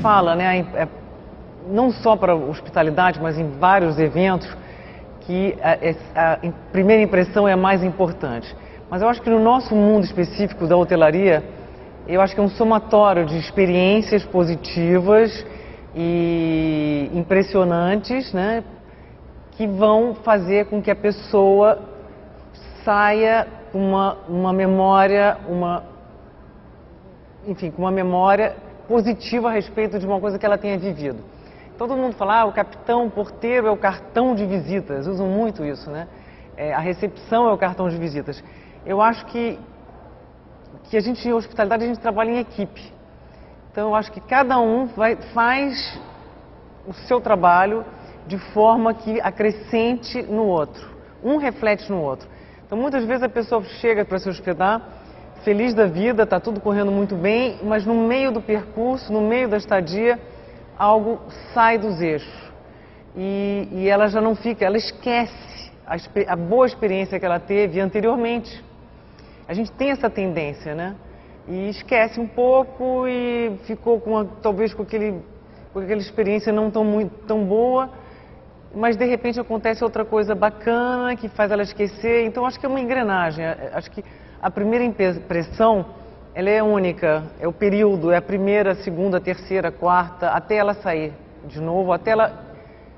fala, né, é, não só para hospitalidade, mas em vários eventos, que a, a, a primeira impressão é a mais importante. Mas eu acho que no nosso mundo específico da hotelaria, eu acho que é um somatório de experiências positivas e impressionantes, né, que vão fazer com que a pessoa saia com uma, uma memória, uma, enfim, com uma memória positiva a respeito de uma coisa que ela tenha vivido. Todo mundo fala, ah, o capitão porteiro é o cartão de visitas, usam muito isso, né? É, a recepção é o cartão de visitas. Eu acho que, que a gente, em hospitalidade, a gente trabalha em equipe. Então, eu acho que cada um vai, faz o seu trabalho de forma que acrescente no outro. Um reflete no outro. Então, muitas vezes a pessoa chega para se hospedar, feliz da vida, está tudo correndo muito bem, mas no meio do percurso, no meio da estadia, algo sai dos eixos. E, e ela já não fica, ela esquece a, a boa experiência que ela teve anteriormente. A gente tem essa tendência, né? E esquece um pouco e ficou com talvez com, aquele, com aquela experiência não tão, muito, tão boa mas de repente acontece outra coisa bacana que faz ela esquecer. Então acho que é uma engrenagem. É, acho que a primeira impressão ela é única, é o período, é a primeira, segunda, terceira, quarta, até ela sair de novo, até ela,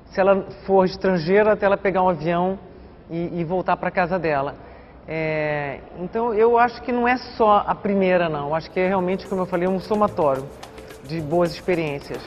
se ela for estrangeira, até ela pegar um avião e, e voltar para casa dela. É, então eu acho que não é só a primeira não, acho que é realmente, como eu falei, um somatório de boas experiências.